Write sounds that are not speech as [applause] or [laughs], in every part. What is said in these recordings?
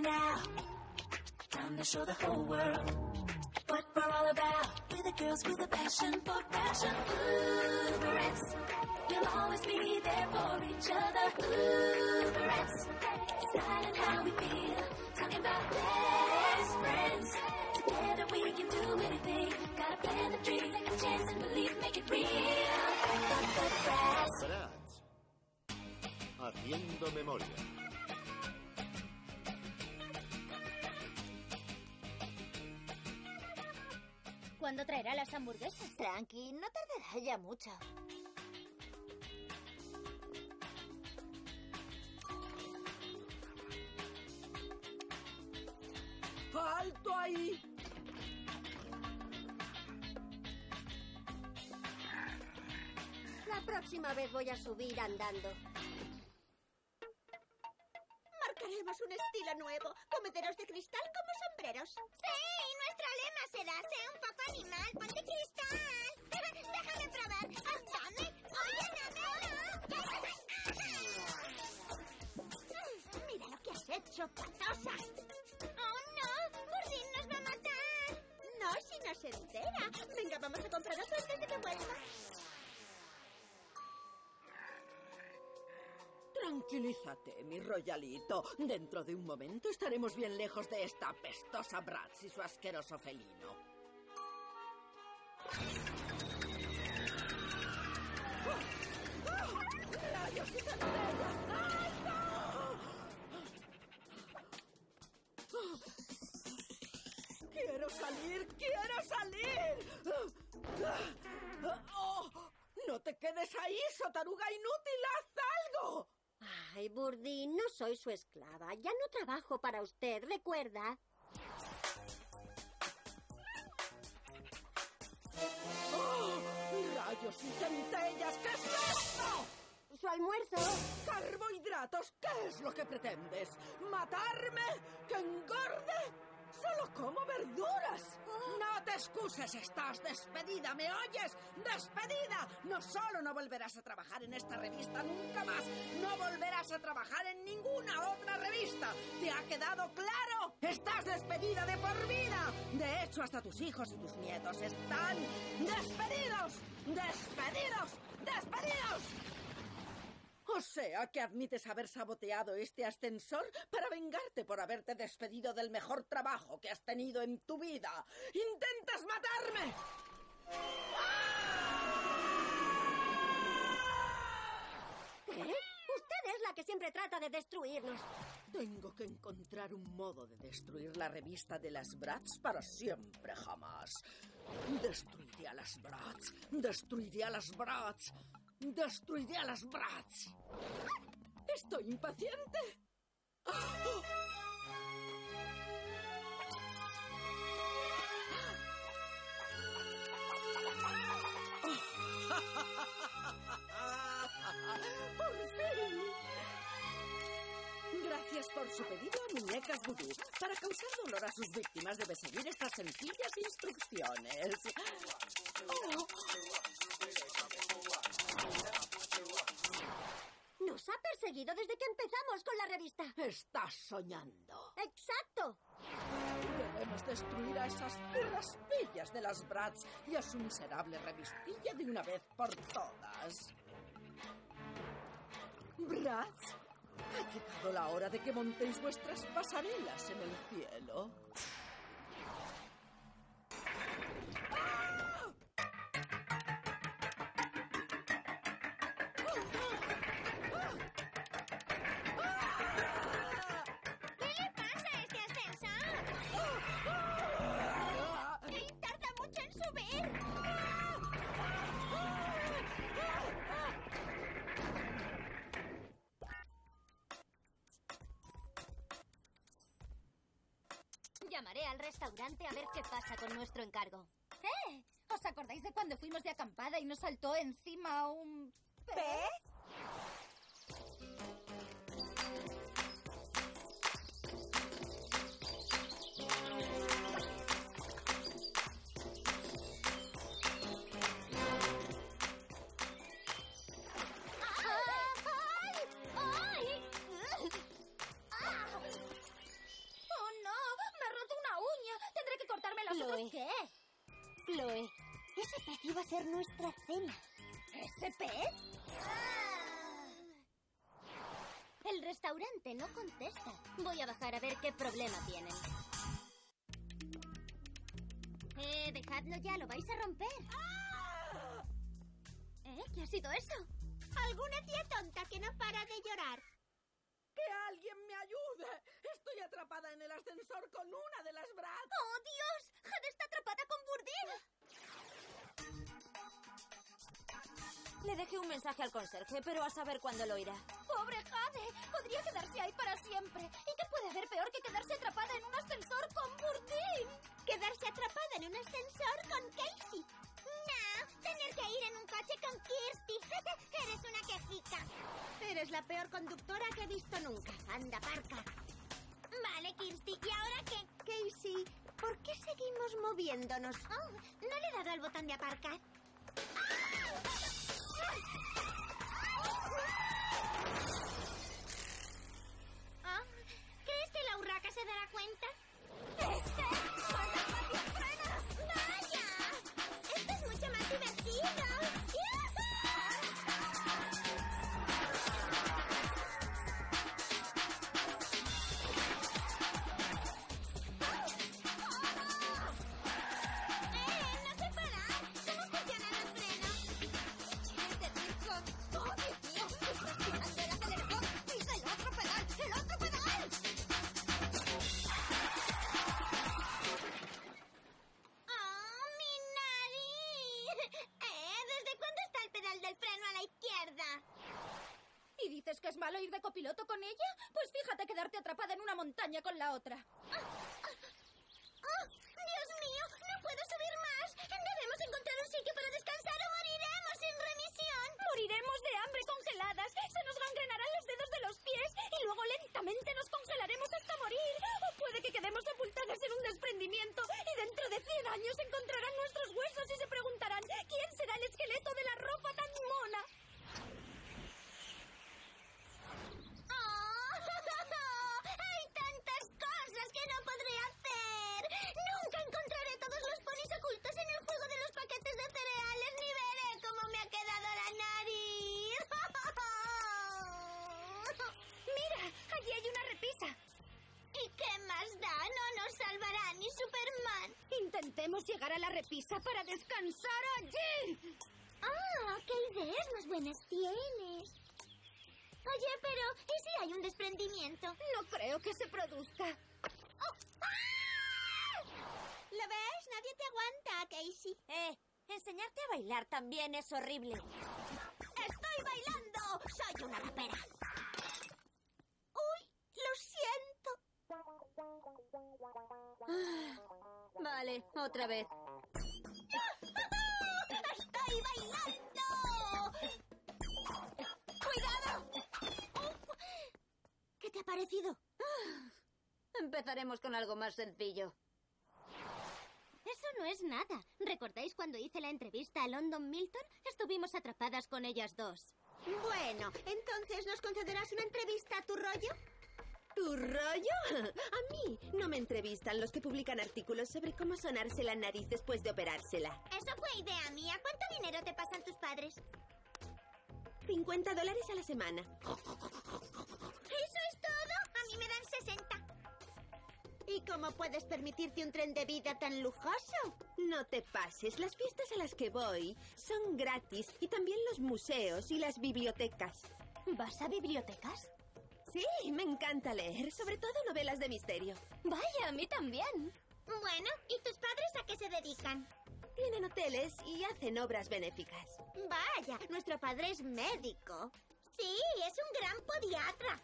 now. Time to show the whole world what we're all about. We're the girls with a passion for fashion. Uberettes. We'll always be there for each other. Uberettes. Style and how we feel. Talking about best friends. Together we can do anything. Gotta plan the dream, take a chance and believe, make it real. Grass. Haciendo memoria. ¿Cuándo traerá las hamburguesas? Tranqui, no tardará ya mucho. ¡Alto ahí! La próxima vez voy a subir andando. Oh, no. Burdín nos va a matar. No, si no se entera. Venga, vamos a comprar otro antes de que vuelva. Tranquilízate, mi royalito. Dentro de un momento estaremos bien lejos de esta apestosa Bratz y su asqueroso felino. ¡Ah! ¡Ah! ¡Rayos y centellas! ¡Quiero salir! ¡Quiero salir! ¡Oh! ¡No te quedes ahí, sotaruga inútil! ¡Haz algo! Ay, Burdi, no soy su esclava. Ya no trabajo para usted, recuerda. ¡Oh! ¡Rayos y centellas! ¿Qué es esto? ¿Su almuerzo? ¡Carbohidratos! ¿Qué es lo que pretendes? ¿Matarme? ¿Que engorde? ¡Solo como verduras! No te excuses, estás despedida, ¿me oyes? ¡Despedida! No solo no volverás a trabajar en esta revista nunca más, no volverás a trabajar en ninguna otra revista. ¿Te ha quedado claro? ¡Estás despedida de por vida! De hecho, hasta tus hijos y tus nietos están despedidos. ¡Despedidos! ¡Despedidos! O sea que admites haber saboteado este ascensor para vengarte por haberte despedido del mejor trabajo que has tenido en tu vida. ¡Intentas matarme! ¿Qué? Usted es la que siempre trata de destruirnos. Tengo que encontrar un modo de destruir la revista de las Bratz para siempre jamás. Destruiré a las Bratz. Destruiré a las Bratz. Destruiré a las Bratz. Estoy impaciente. ¡Por fin! Gracias por su pedido Muñecas Vudú. Para causar dolor a sus víctimas debe seguir estas sencillas instrucciones. Oh. Nos ha perseguido desde que empezamos con la revista. Estás soñando. ¡Exacto! Debemos destruir a esas pillas de las Bratz y a su miserable revistilla de una vez por todas. Bratz, ha llegado la hora de que montéis vuestras pasarelas en el cielo. Llamaré al restaurante a ver qué pasa con nuestro encargo. ¿Eh? ¿Os acordáis de cuando fuimos de acampada y nos saltó encima un... ¿Pez? Chloe. qué? Chloe, ese pez iba a ser nuestra cena. ¿Ese pez? Ah. El restaurante no contesta. Voy a bajar a ver qué problema tienen. Eh, dejadlo ya, lo vais a romper. Ah. ¿Eh? ¿Qué ha sido eso? Alguna tía tonta que no para de llorar. ¡Que alguien me ayude! Estoy atrapada en el ascensor con una de las Bratz. ¡Oh, Dios! ¡Jade está atrapada con Burdín! Le dejé un mensaje al conserje, pero a saber cuándo lo irá. ¡Pobre Jade! Eres la peor conductora que he visto nunca. Anda, parca. Vale, Kirsty. ¿Y ahora qué? Casey, ¿por qué seguimos moviéndonos? Oh, no le he dado al botón de aparcar. Ah, es malo ir de copiloto con ella? Pues fíjate quedarte atrapada en una montaña con la otra. ¡Oh, Dios mío! ¡No puedo subir más! Debemos encontrar un sitio para descansar o moriremos sin remisión. Moriremos de hambre congeladas, se nos gangrenarán los dedos de los pies y luego lentamente nos congelaremos hasta morir. O puede que quedemos sepultadas en un desprendimiento y dentro de 100 años encontrarán llegar a la repisa para descansar allí. ¡Ah! ¡Qué ideas más buenas tienes! Oye, pero ¿y si hay un desprendimiento? No creo que se produzca. ¡Oh! ¡Ah! ¿Lo ves? Nadie te aguanta, Casey. Eh, enseñarte a bailar también es horrible. ¡Estoy bailando! ¡Soy una rapera! Vale, otra vez. ¡Estoy bailando! ¡Cuidado! ¿Qué te ha parecido? Empezaremos con algo más sencillo. Eso no es nada. ¿Recordáis cuando hice la entrevista a London Milton? Estuvimos atrapadas con ellas dos. Bueno, entonces ¿nos concederás una entrevista a tu rollo? ¿Tu rollo? [laughs] A mí no me entrevistan los que publican artículos sobre cómo sonarse la nariz después de operársela. Eso fue idea mía. ¿Cuánto dinero te pasan tus padres? 50 dólares a la semana. ¿Eso es todo? A mí me dan 60. ¿Y cómo puedes permitirte un tren de vida tan lujoso? No te pases, las fiestas a las que voy son gratis y también los museos y las bibliotecas. ¿Vas a bibliotecas? Sí, me encanta leer, sobre todo novelas de misterio. Vaya, a mí también. Bueno, ¿y tus padres a qué se dedican? Tienen hoteles y hacen obras benéficas. Vaya, nuestro padre es médico. Sí, es un gran podiatra.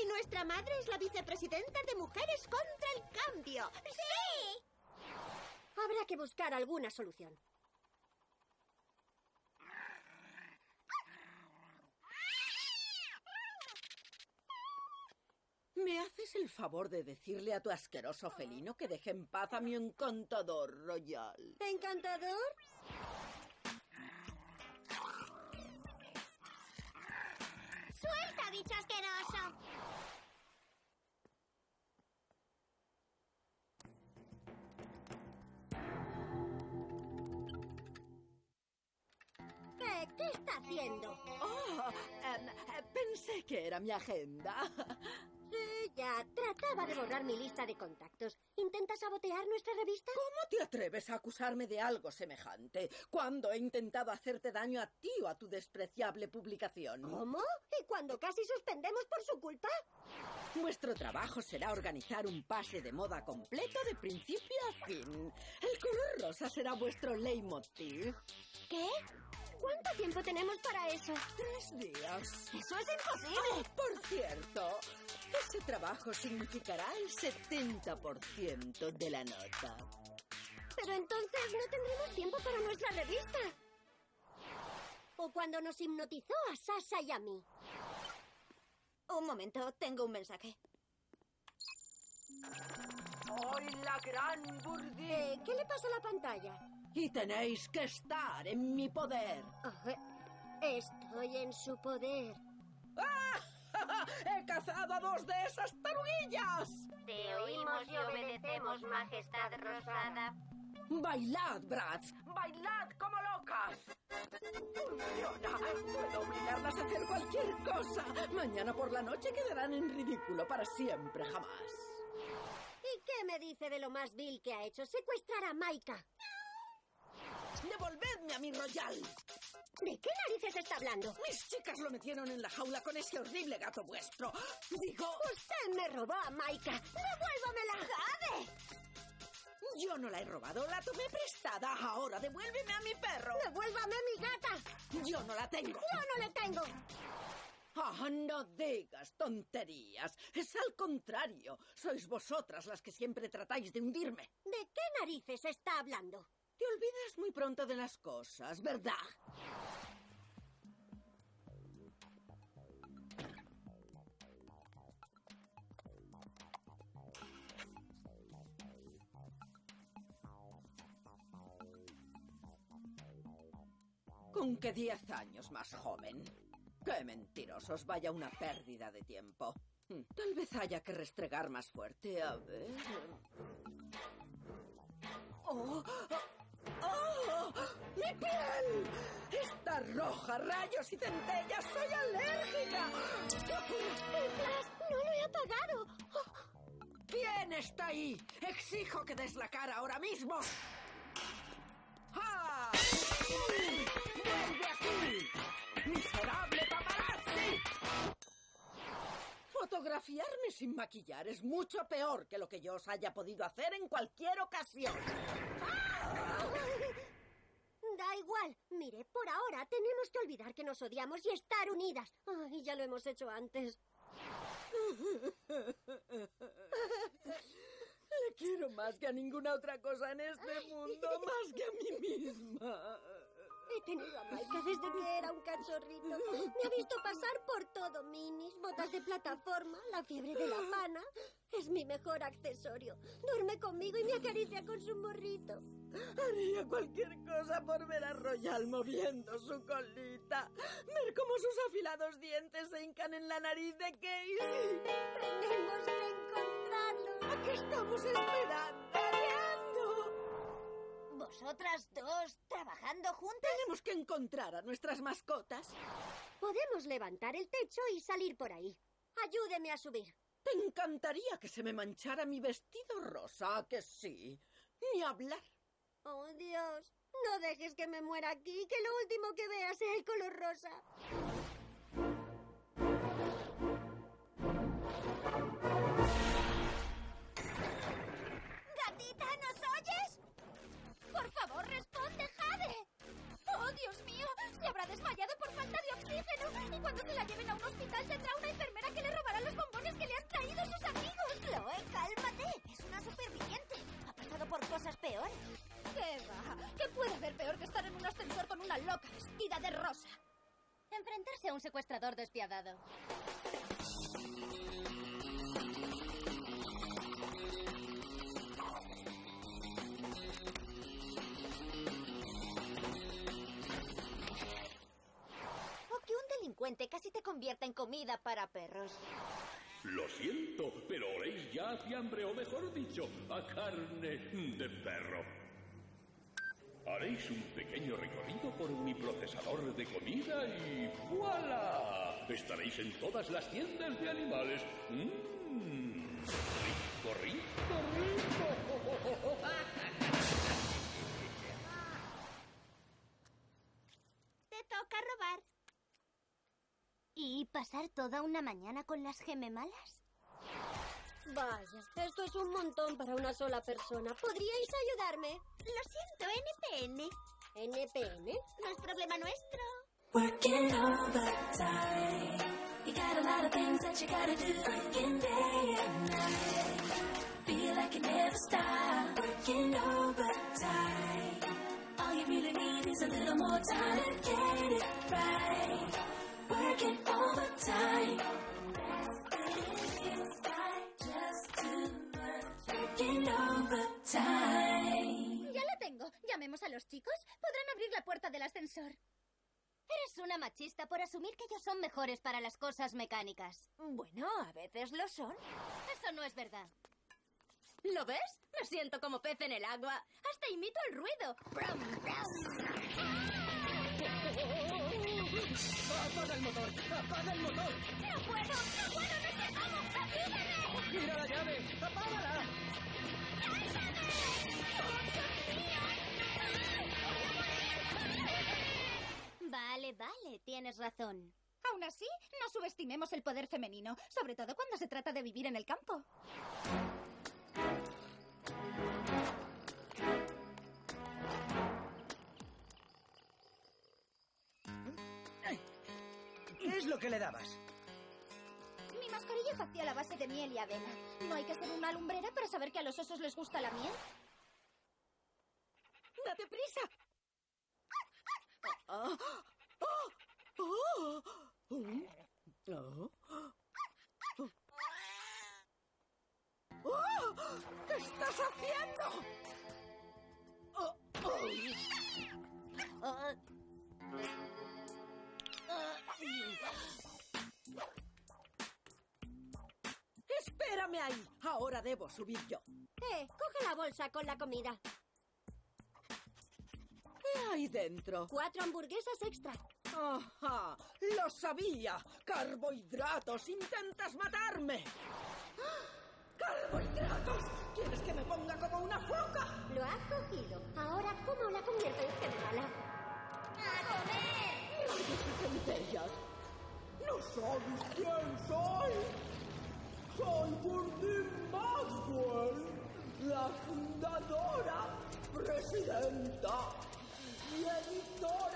Y nuestra madre es la vicepresidenta de Mujeres contra el Cambio. ¡Sí! Habrá que buscar alguna solución. ¿Me haces el favor de decirle a tu asqueroso felino que deje en paz a mi encantador royal? ¿Encantador? ¡Suelta, bicho asqueroso! ¿Qué, está haciendo? Oh, em, eh, pensé que era mi agenda. Sí, ya. Trataba de borrar mi lista de contactos. ¿Intenta sabotear nuestra revista? ¿Cómo te atreves a acusarme de algo semejante cuando he intentado hacerte daño a ti o a tu despreciable publicación? ¿Cómo? ¿Y cuando casi suspendemos por su culpa? Nuestro trabajo será organizar un pase de moda completo de principio a fin. El color rosa será vuestro leitmotiv. ¿Qué? ¿Cuánto tiempo tenemos para eso? Tres días. ¡Eso es imposible! Por cierto, ese trabajo significará el 70% de la nota. Pero entonces no tendremos tiempo para nuestra revista. O cuando nos hipnotizó a Sasha y a mí. Un momento, tengo un mensaje. Soy la gran Burdi. Eh, ¿Qué le pasa a la pantalla? Y tenéis que estar en mi poder. Estoy en su poder. ¡Ah! [laughs] ¡He cazado a dos de esas taruguillas! Te oímos y obedecemos, Majestad Rosada. ¡Bailad, brats! ¡Bailad como locas! Funciona. Puedo obligarlas a hacer cualquier cosa. Mañana por la noche quedarán en ridículo para siempre, jamás. ¿Y qué me dice de lo más vil que ha hecho? Secuestrar a Maika. ¡Devolvedme a mi royal! ¿De qué narices está hablando? Mis chicas lo metieron en la jaula con ese horrible gato vuestro. Digo, Usted me robó a Maika. ¡Devuélvamela! ¡Jade! yo no la he robado, la tomé prestada. Ahora devuélveme a mi perro. ¡Devuélvame mi gata! Yo no la tengo. ¡Yo no le tengo! Ah, no digas tonterías. Es al contrario. Sois vosotras las que siempre tratáis de hundirme. ¿De qué narices está hablando? Te olvidas muy pronto de las cosas, ¿verdad? Con que diez años más joven. Qué mentirosos, vaya una pérdida de tiempo. Hmm, Tal vez haya que restregar más fuerte. A ver. ¡Oh! ¡Oh! ¡Mi piel! Está roja, rayos y centellas. ¡Soy alérgica! ¡Flash! ¡No lo he apagado! ¿Quién está ahí? Exijo que des la cara ahora mismo. ¡Ah! ¡Vuelve aquí! ¡Miserable paparazzi! Fotografiarme sin maquillar es mucho peor que lo que yo os haya podido hacer en cualquier ocasión. Da igual. Mire, por ahora tenemos que olvidar que nos odiamos y estar unidas. Ay, ya lo hemos hecho antes. [laughs] Le quiero más que a ninguna otra cosa en este mundo, más que a mí misma. He tenido a Maika desde que era un cachorrito. Me ha visto pasar por todo, minis, botas de plataforma, la fiebre de la pana. Es mi mejor accesorio. Duerme conmigo y me acaricia con su morrito. Haría cualquier cosa por ver a Royal moviendo su colita. Ver cómo sus afilados dientes se hincan en la nariz de Casey. Tenemos que encontrarlo. ¿A qué estamos esperando? ¿Vosotras dos trabajando juntas? Tenemos que encontrar a nuestras mascotas. Podemos levantar el techo y salir por ahí. Ayúdeme a subir. Te encantaría que se me manchara mi vestido rosa, ¿a que sí? Ni hablar. Oh, Dios. No dejes que me muera aquí, que lo último que vea sea el color rosa. Por favor, responde, Jade. ¡Oh, Dios mío! Se habrá desmayado por falta de oxígeno. Y cuando se la lleven a un hospital tendrá una enfermera que le robará los bombones que le han traído sus amigos. Chloe, cálmate. Es una superviviente. Ha pasado por cosas peores. ¿Qué va? ¿Qué puede haber peor que estar en un ascensor con una loca vestida de rosa? Enfrentarse a un secuestrador despiadado. Casi te convierta en comida para perros. Lo siento, pero oléis ya a fiambre, o mejor dicho, a carne de perro. Haréis un pequeño recorrido por mi procesador de comida y ¡voilà! Estaréis en todas las tiendas de animales. Mmm. Rico, rico, rico. Pasar toda una mañana con las gememalas? Vaya, esto es un montón para una sola persona. ¿Podríais ayudarme? Lo siento, NPN. ¿NPN? No es problema nuestro. Working overtime. You got a lot of things that you gotta do. Working day and night. Feel like you never stop. Working overtime. All you really need is a little more time to get it right. Los chicos. Podrán abrir la puerta del ascensor. Eres una machista por asumir que ellos son mejores para las cosas mecánicas. Bueno, a veces lo son. Eso no es verdad. ¿Lo ves? Me siento como pez en el agua. Hasta imito el ruido. Brum, brum. ¡Apaga el motor! ¡Apaga el motor! ¡No puedo! ¡No puedo! ¡No sé cómo! ¡Ayúdame! ¡Mira la llave! ¡Apágala! Vale, tienes razón. Aún así, no subestimemos el poder femenino, sobre todo cuando se trata de vivir en el campo. ¿Qué es lo que le dabas? Mi mascarilla facial a base de miel y avena. No hay que ser una lumbrera para saber que a los osos les gusta la miel. ¡Date prisa! ¡Oh! ¡Oh! ¡Oh! ¡Oh! ¡Oh! ¿Qué estás haciendo? Espérame ahí. Ahora debo subir yo. Eh, coge la bolsa con la comida. ¿Qué hay dentro? Cuatro hamburguesas extra. ¡Ajá! ¡Lo sabía! ¡Carbohidratos! ¡Intentas matarme! ¡Carbohidratos! ¿Quieres que me ponga como una foca? Lo has cogido. Ahora, ¿cómo la convierto en gemala? ¡A comer! ¡Rayos y centellas! ¡No sabes quién soy! ¡Soy Burdin Maxwell! La fundadora, presidenta y editora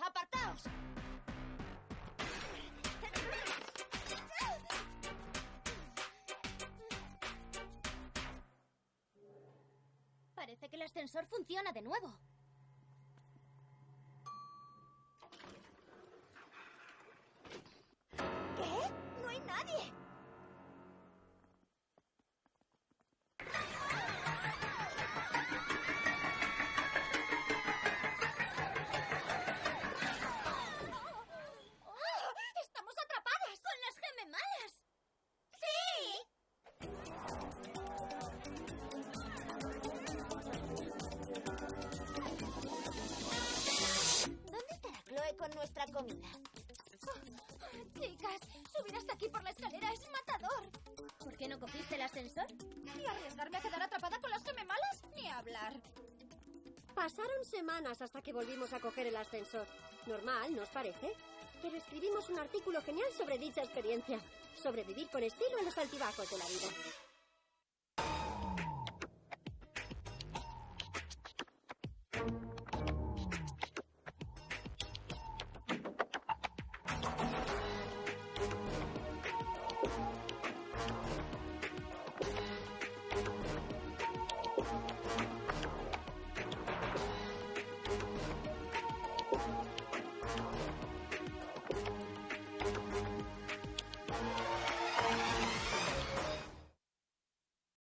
Apartaos. Parece que el ascensor funciona de nuevo. Nuestra comida? Chicas, subir hasta aquí por la escalera es matador. ¿Por qué no cogiste el ascensor? ¿Y arriesgarme a quedar atrapada con las gememalas? Ni hablar. Pasaron semanas hasta que volvimos a coger el ascensor. Normal, ¿no os parece? Pero escribimos un artículo genial sobre dicha experiencia. Sobrevivir con estilo en los altibajos de la vida.